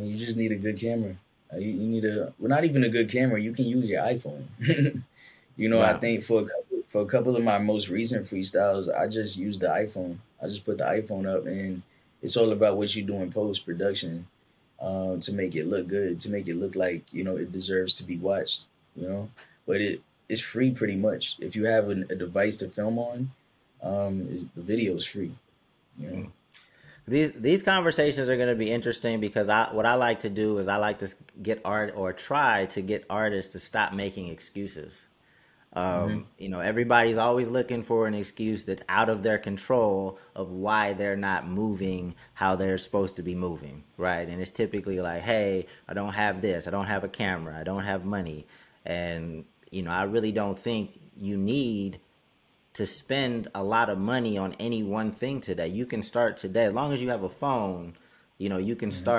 mean, you just need a good camera. Uh, you, you need a well, not even a good camera. You can use your iPhone. you know, wow. I think for a couple, for a couple of my most recent freestyles, I just used the iPhone. I just put the iPhone up, and it's all about what you do in post production um, to make it look good, to make it look like you know it deserves to be watched. You know, but it it's free pretty much. If you have a, a device to film on, um, the video is free. You know. These these conversations are going to be interesting because I what I like to do is I like to get art or try to get artists to stop making excuses. Um, mm-hmm. You know, everybody's always looking for an excuse that's out of their control of why they're not moving how they're supposed to be moving, right? And it's typically like, hey, I don't have this, I don't have a camera, I don't have money. And, you know, I really don't think you need to spend a lot of money on any one thing today. You can start today. As long as you have a phone, you know, you can mm-hmm. start